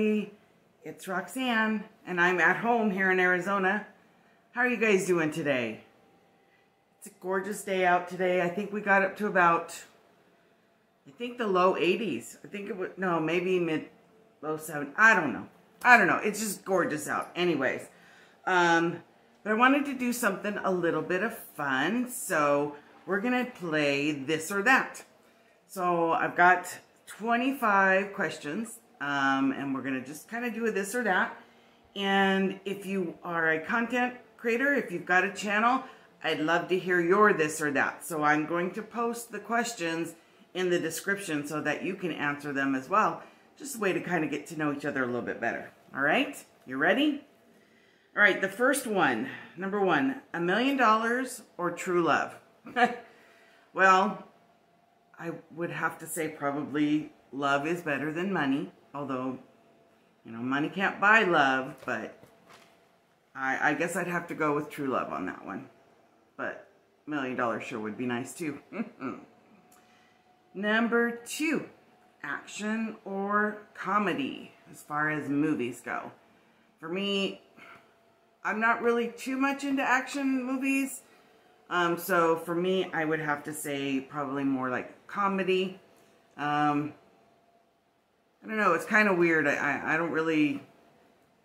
everybody. It's Roxanne, and I'm at home here in Arizona. How are you guys doing today? It's a gorgeous day out today. I think we got up to about, I think the low 80s. I think it was, no, maybe mid, low 70s. I don't know. I don't know. It's just gorgeous out. Anyways, um, but I wanted to do something a little bit of fun, so we're going to play this or that. So I've got 25 questions um, and we're going to just kind of do a this or that. And if you are a content creator, if you've got a channel, I'd love to hear your this or that. So I'm going to post the questions in the description so that you can answer them as well. Just a way to kind of get to know each other a little bit better. All right, you ready? All right, the first one, number one, a million dollars or true love? well, I would have to say probably love is better than money. Although, you know, money can't buy love, but I, I guess I'd have to go with true love on that one. But million dollar sure would be nice too. Number two, action or comedy as far as movies go. For me, I'm not really too much into action movies. Um, so for me, I would have to say probably more like comedy. Um, I don't know. It's kind of weird. I, I don't really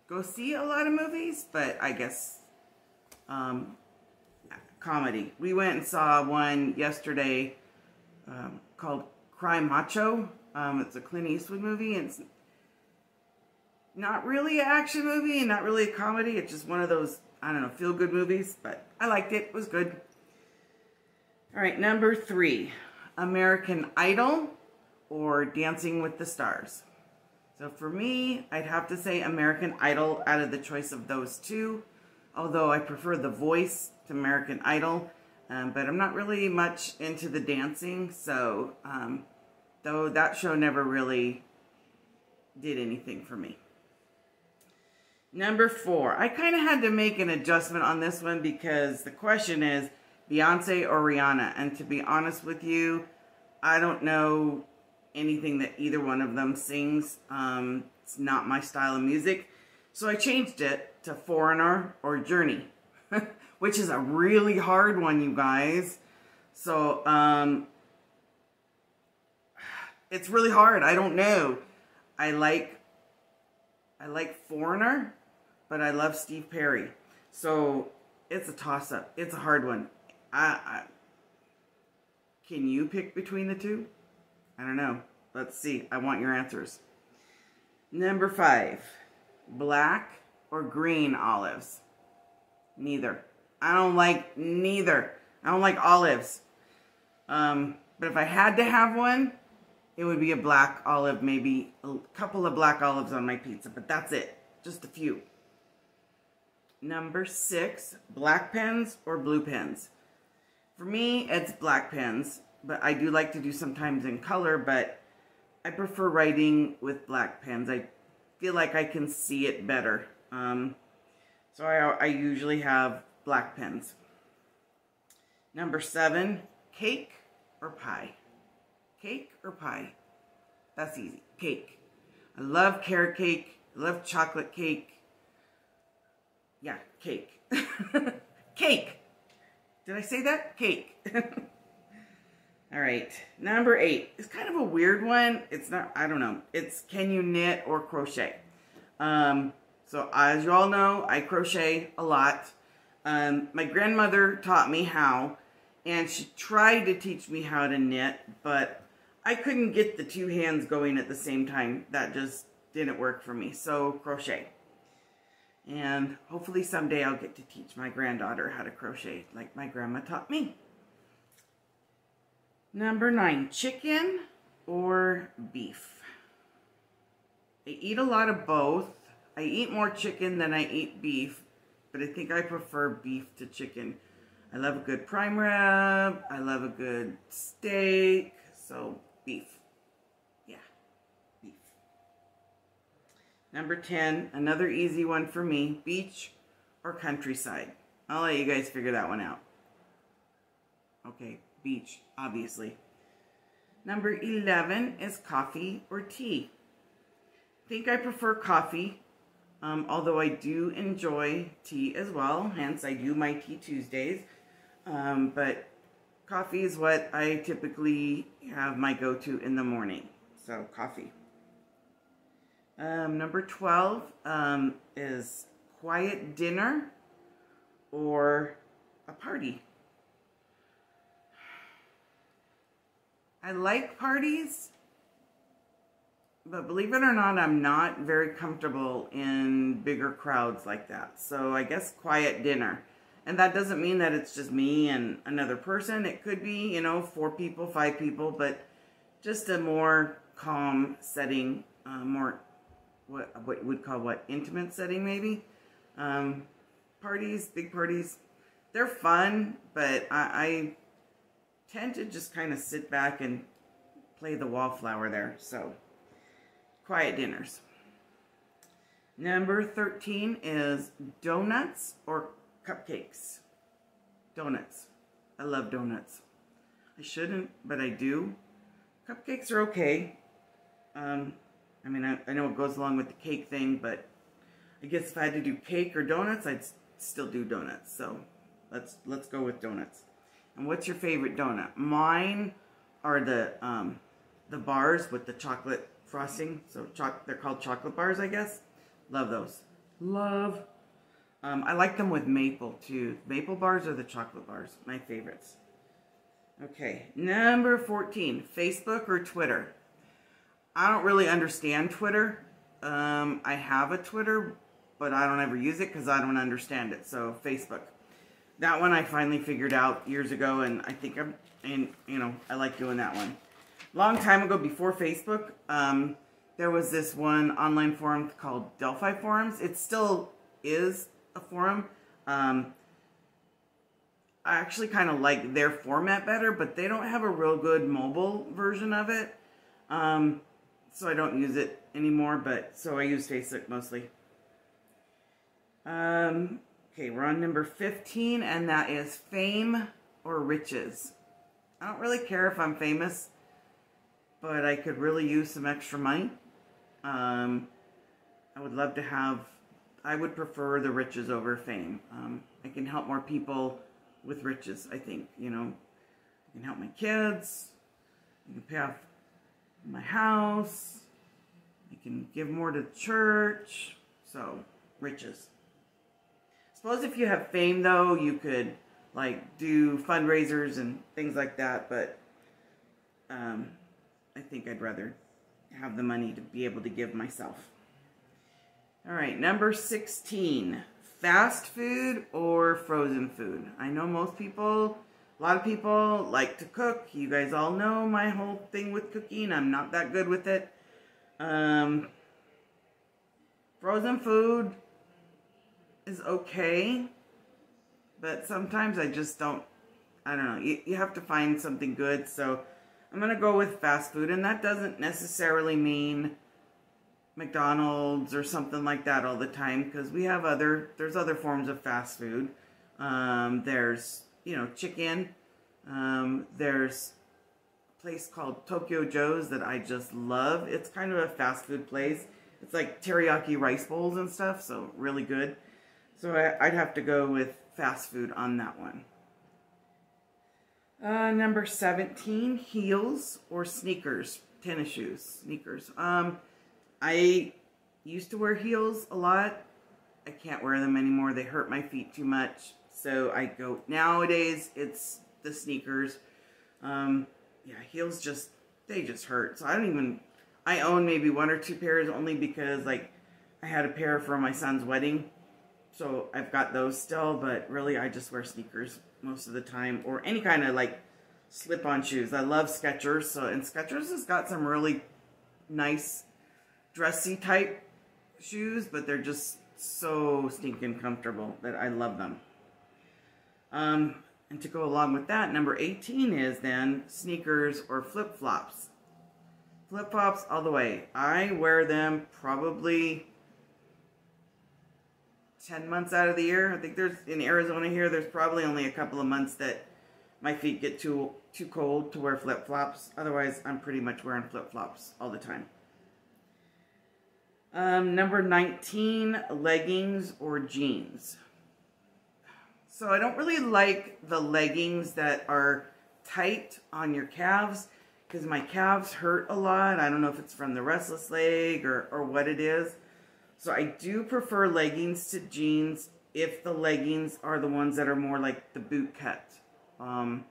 go see a lot of movies, but I guess um, comedy. We went and saw one yesterday um, called Cry Macho. Um, it's a Clint Eastwood movie, and it's not really an action movie and not really a comedy. It's just one of those, I don't know, feel-good movies, but I liked it. It was good. All right, number three, American Idol or Dancing with the Stars. So for me, I'd have to say American Idol out of the choice of those two. Although I prefer The Voice to American Idol. Um, but I'm not really much into the dancing. So, um, though that show never really did anything for me. Number four. I kind of had to make an adjustment on this one because the question is Beyonce or Rihanna. And to be honest with you, I don't know anything that either one of them sings. Um, it's not my style of music. So I changed it to Foreigner or Journey, which is a really hard one, you guys. So, um, it's really hard. I don't know. I like, I like Foreigner, but I love Steve Perry. So it's a toss up. It's a hard one. I, I can you pick between the two? I don't know. Let's see. I want your answers. Number five, black or green olives? Neither. I don't like neither. I don't like olives. Um, but if I had to have one, it would be a black olive, maybe a couple of black olives on my pizza, but that's it. Just a few. Number six, black pens or blue pens? For me, it's black pens but I do like to do sometimes in color, but I prefer writing with black pens. I feel like I can see it better. Um, so I, I usually have black pens. Number seven, cake or pie? Cake or pie? That's easy. Cake. I love carrot cake. I love chocolate cake. Yeah, cake. cake. Did I say that? Cake. All right, number eight. It's kind of a weird one. It's not, I don't know. It's can you knit or crochet? Um, so as you all know, I crochet a lot. Um, my grandmother taught me how, and she tried to teach me how to knit, but I couldn't get the two hands going at the same time. That just didn't work for me. So crochet. And hopefully someday I'll get to teach my granddaughter how to crochet like my grandma taught me. Number nine, chicken or beef? I eat a lot of both. I eat more chicken than I eat beef, but I think I prefer beef to chicken. I love a good prime rib. I love a good steak. So, beef. Yeah, beef. Number 10, another easy one for me. Beach or countryside? I'll let you guys figure that one out. Okay, beach, obviously. Number 11 is coffee or tea. I think I prefer coffee, um, although I do enjoy tea as well. Hence, I do my tea Tuesdays. Um, but coffee is what I typically have my go-to in the morning. So, coffee. Um, number 12 um, is quiet dinner or a party. I like parties, but believe it or not, I'm not very comfortable in bigger crowds like that. So I guess quiet dinner. And that doesn't mean that it's just me and another person. It could be, you know, four people, five people, but just a more calm setting, uh, more what what would call what intimate setting maybe. Um, parties, big parties, they're fun, but I, I tend to just kind of sit back and play the wallflower there. So, quiet dinners. Number 13 is donuts or cupcakes. Donuts. I love donuts. I shouldn't, but I do. Cupcakes are okay. Um, I mean, I, I know it goes along with the cake thing, but I guess if I had to do cake or donuts, I'd still do donuts. So let's let's go with donuts. And what's your favorite donut? Mine are the um, the bars with the chocolate frosting. So choc they're called chocolate bars, I guess. Love those. Love. Um, I like them with maple too. Maple bars are the chocolate bars. My favorites. Okay, number 14. Facebook or Twitter? I don't really understand Twitter. Um, I have a Twitter, but I don't ever use it because I don't understand it. So Facebook that one I finally figured out years ago, and I think I'm, and you know, I like doing that one. Long time ago, before Facebook, um, there was this one online forum called Delphi Forums. It still is a forum. Um, I actually kind of like their format better, but they don't have a real good mobile version of it. Um, so I don't use it anymore, but so I use Facebook mostly. Um, Okay, we're on number 15, and that is fame or riches. I don't really care if I'm famous, but I could really use some extra money. Um, I would love to have, I would prefer the riches over fame. Um, I can help more people with riches, I think, you know. I can help my kids. I can pay off my house. I can give more to church. So, riches. Suppose if you have fame, though, you could, like, do fundraisers and things like that, but um, I think I'd rather have the money to be able to give myself. All right, number 16, fast food or frozen food. I know most people, a lot of people like to cook. You guys all know my whole thing with cooking. I'm not that good with it. Um, frozen food, is okay, but sometimes I just don't, I don't know, you, you have to find something good, so I'm going to go with fast food, and that doesn't necessarily mean McDonald's or something like that all the time, because we have other, there's other forms of fast food. Um, there's, you know, chicken, um, there's a place called Tokyo Joe's that I just love. It's kind of a fast food place. It's like teriyaki rice bowls and stuff, so really good. So I, would have to go with fast food on that one. Uh, number 17, heels or sneakers, tennis shoes, sneakers. Um, I used to wear heels a lot. I can't wear them anymore. They hurt my feet too much. So I go, nowadays it's the sneakers. Um, yeah, heels just, they just hurt. So I don't even, I own maybe one or two pairs only because like I had a pair for my son's wedding so I've got those still, but really I just wear sneakers most of the time or any kind of like slip-on shoes. I love Skechers, so and Skechers has got some really nice dressy type shoes, but they're just so stinking comfortable that I love them. Um, and to go along with that, number 18 is then sneakers or flip-flops. Flip-flops all the way. I wear them probably 10 months out of the year. I think there's, in Arizona here, there's probably only a couple of months that my feet get too, too cold to wear flip-flops. Otherwise, I'm pretty much wearing flip-flops all the time. Um, number 19, leggings or jeans. So I don't really like the leggings that are tight on your calves because my calves hurt a lot. I don't know if it's from the restless leg or, or what it is. So I do prefer leggings to jeans if the leggings are the ones that are more like the boot cut um,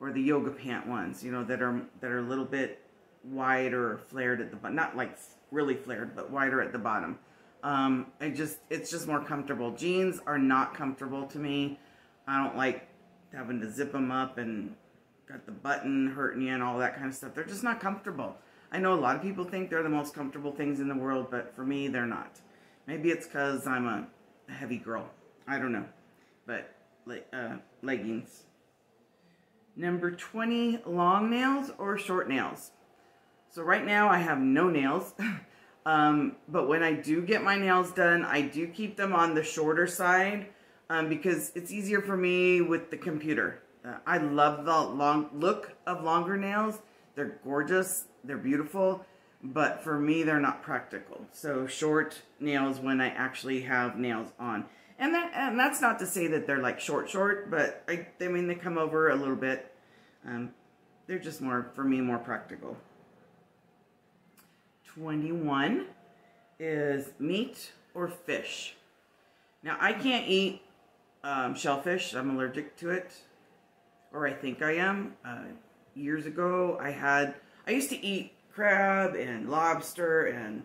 or the yoga pant ones, you know, that are that are a little bit wider or flared at the bottom. Not like really flared, but wider at the bottom. Um, I just, it's just more comfortable. Jeans are not comfortable to me. I don't like having to zip them up and got the button hurting you and all that kind of stuff. They're just not comfortable. I know a lot of people think they're the most comfortable things in the world, but for me, they're not. Maybe it's because I'm a, heavy girl. I don't know. But uh, leggings. Number 20, long nails or short nails? So right now I have no nails. Um, but when I do get my nails done, I do keep them on the shorter side um, because it's easier for me with the computer. Uh, I love the long look of longer nails. They're gorgeous. They're beautiful. But for me, they're not practical. So short nails when I actually have nails on. And, that, and that's not to say that they're like short, short, but I, I mean, they come over a little bit. Um, they're just more, for me, more practical. 21 is meat or fish. Now, I can't eat um, shellfish. I'm allergic to it. Or I think I am. Uh, years ago, I had... I used to eat crab and lobster and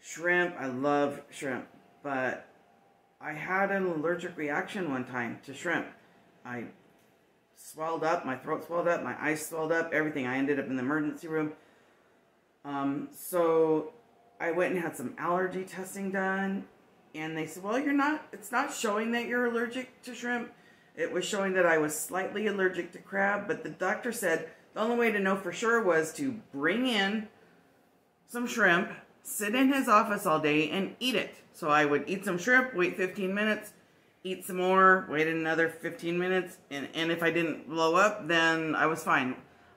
shrimp. I love shrimp. But I had an allergic reaction one time to shrimp. I swelled up. My throat swelled up. My eyes swelled up. Everything. I ended up in the emergency room. Um, so I went and had some allergy testing done, and they said, well, you're not, it's not showing that you're allergic to shrimp. It was showing that I was slightly allergic to crab, but the doctor said the only way to know for sure was to bring in some shrimp, sit in his office all day, and eat it. So I would eat some shrimp, wait 15 minutes, eat some more, wait another 15 minutes, and, and if I didn't blow up, then I was fine.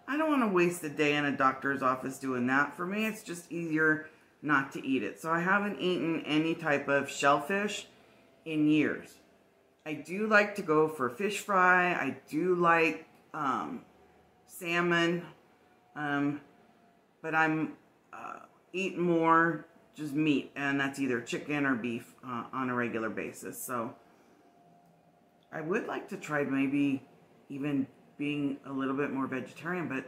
I don't want to waste a day in a doctor's office doing that. For me, it's just easier not to eat it. So I haven't eaten any type of shellfish in years. I do like to go for fish fry. I do like um, salmon. Um, but I'm uh, eating more just meat. And that's either chicken or beef uh, on a regular basis. So I would like to try maybe even being a little bit more vegetarian, but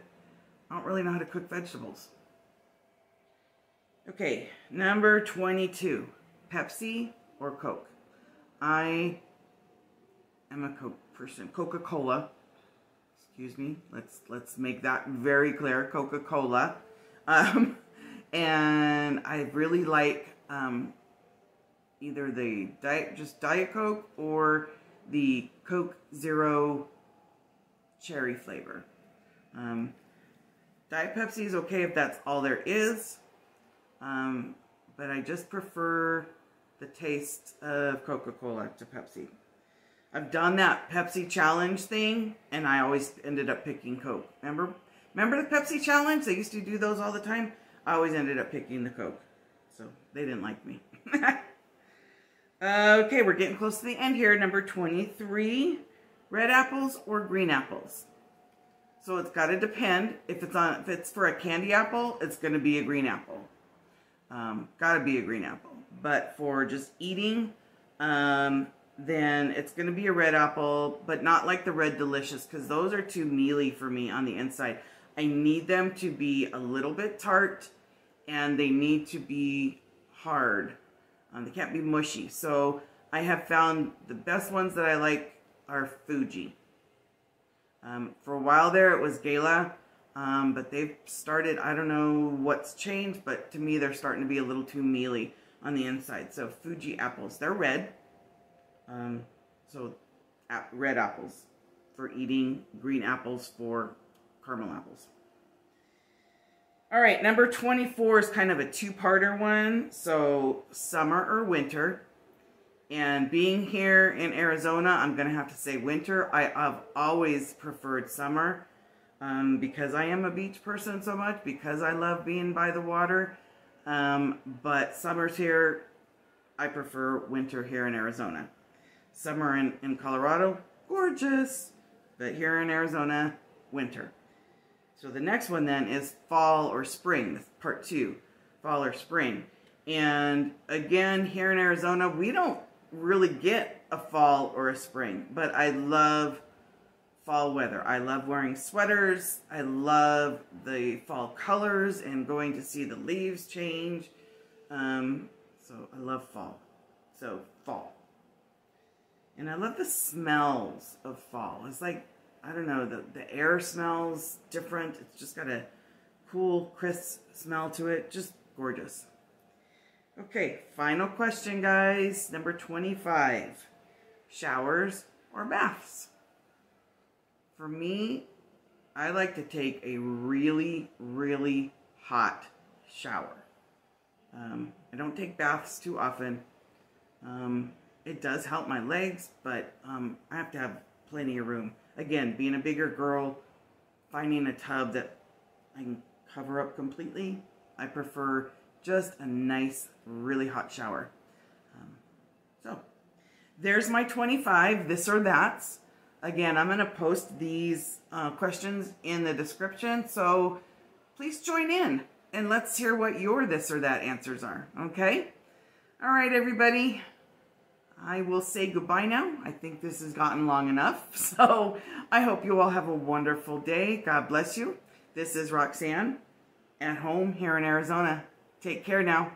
I don't really know how to cook vegetables. Okay, number 22, Pepsi or Coke? I am a Coke person. Coca-Cola. Excuse me. Let's let's make that very clear. Coca-Cola. Um, and I really like um, either the diet, just Diet Coke or the Coke Zero cherry flavor. Um, Diet Pepsi is okay if that's all there is, um, but I just prefer the taste of Coca-Cola to Pepsi. I've done that Pepsi challenge thing, and I always ended up picking Coke. Remember, remember the Pepsi challenge? They used to do those all the time. I always ended up picking the Coke, so they didn't like me. okay, we're getting close to the end here. Number 23 red apples or green apples. So it's got to depend. If it's on, if it's for a candy apple, it's going to be a green apple. Um, got to be a green apple. But for just eating, um, then it's going to be a red apple, but not like the red delicious because those are too mealy for me on the inside. I need them to be a little bit tart and they need to be hard. Um, they can't be mushy. So I have found the best ones that I like are Fuji. Um, for a while there, it was Gala, um, but they've started, I don't know what's changed, but to me, they're starting to be a little too mealy on the inside. So Fuji apples, they're red. Um, so red apples for eating, green apples for caramel apples. All right, number 24 is kind of a two-parter one. So summer or winter. And being here in Arizona, I'm going to have to say winter. I, have always preferred summer um, because I am a beach person so much, because I love being by the water. Um, but summer's here. I prefer winter here in Arizona. Summer in, in Colorado, gorgeous. But here in Arizona, winter. So the next one then is fall or spring, part two, fall or spring. And again, here in Arizona, we don't really get a fall or a spring, but I love fall weather. I love wearing sweaters. I love the fall colors and going to see the leaves change. Um, so I love fall. So fall. And I love the smells of fall. It's like, I don't know, the, the air smells different. It's just got a cool, crisp smell to it. Just gorgeous. Okay, final question, guys. Number 25. Showers or baths? For me, I like to take a really, really hot shower. Um, I don't take baths too often. Um, it does help my legs, but um, I have to have plenty of room. Again, being a bigger girl, finding a tub that I can cover up completely, I prefer just a nice, really hot shower. Um, so, there's my 25 this or that's. Again, I'm going to post these uh, questions in the description, so please join in and let's hear what your this or that answers are, okay? All right, everybody. I will say goodbye now. I think this has gotten long enough. So I hope you all have a wonderful day. God bless you. This is Roxanne at home here in Arizona. Take care now.